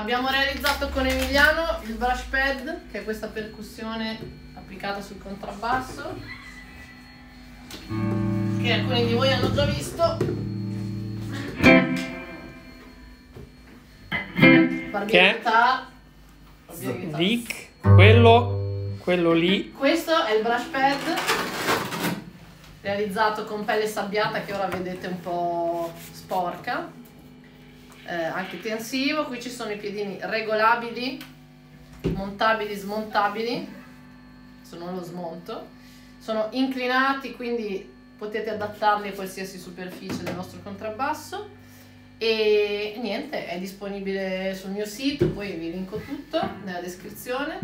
abbiamo realizzato con Emiliano il brush pad, che è questa percussione applicata sul contrabbasso, che alcuni di voi hanno già visto. Barbietà. Dick, quello, quello lì. Questo è il brush pad realizzato con pelle sabbiata che ora vedete un po' sporca, eh, anche tensivo. Qui ci sono i piedini regolabili, montabili, smontabili, se non lo smonto. Sono inclinati, quindi potete adattarli a qualsiasi superficie del vostro contrabbasso. E niente, è disponibile sul mio sito, poi vi linko tutto nella descrizione.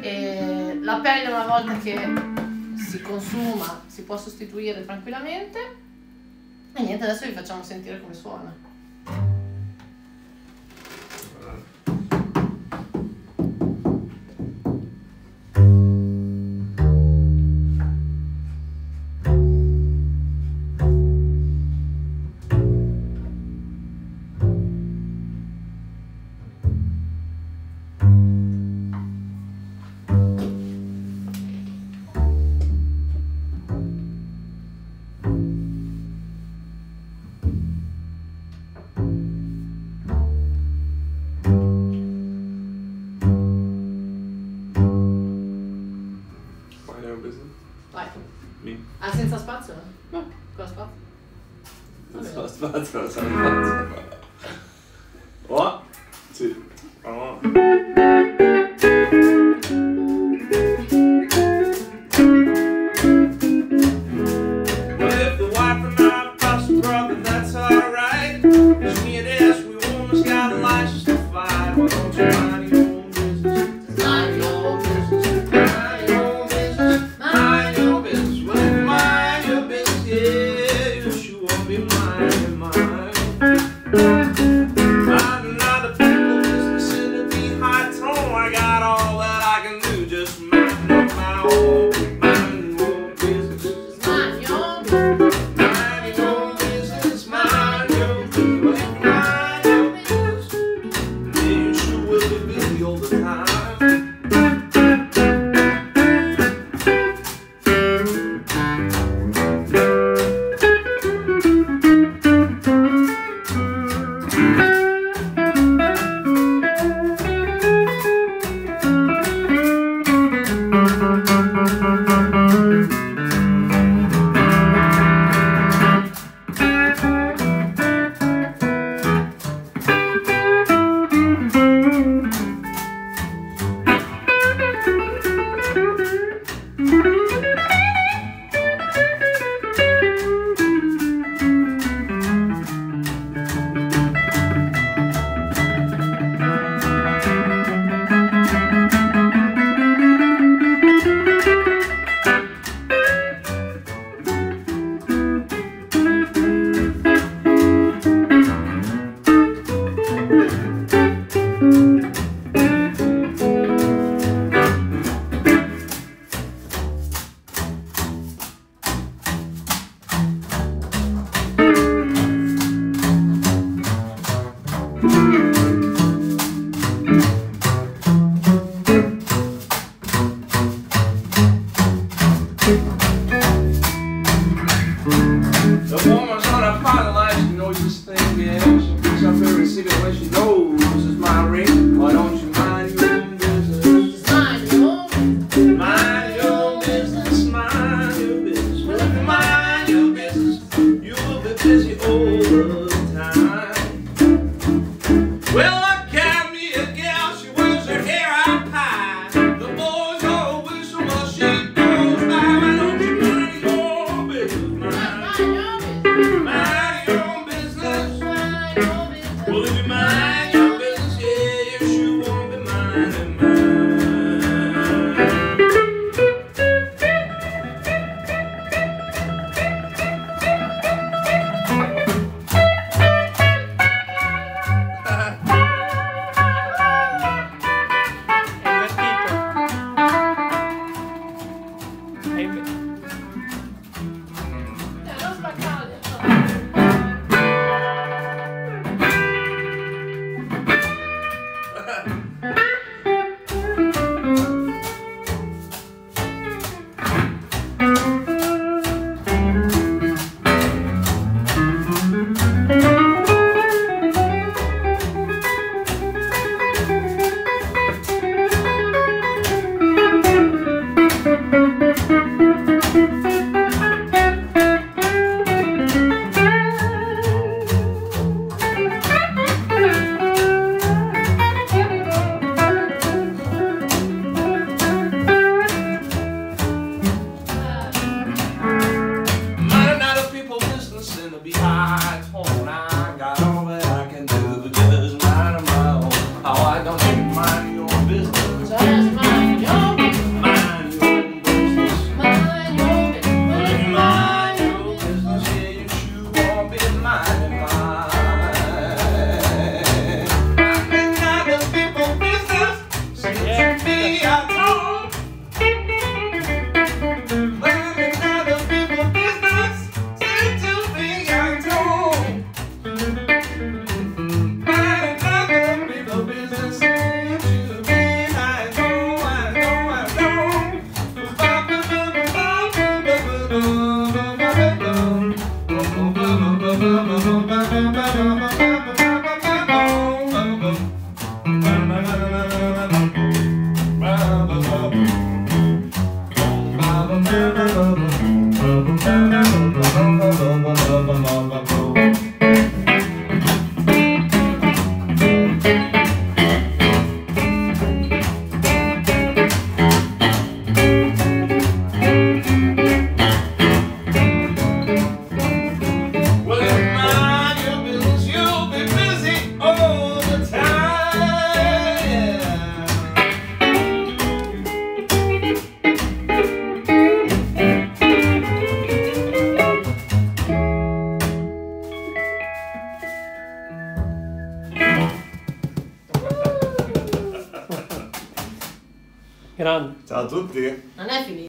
E la pelle una volta che si consuma si può sostituire tranquillamente. E niente, adesso vi facciamo sentire come suona. business? Vai. Me. A senza spazio? No. Con spazio? Senza spazio, senza spazio. The time. The woman's on a light, she knows this thing, yeah. She picks up every when she knows bum bum bum bum bum a tutti. Non è finito.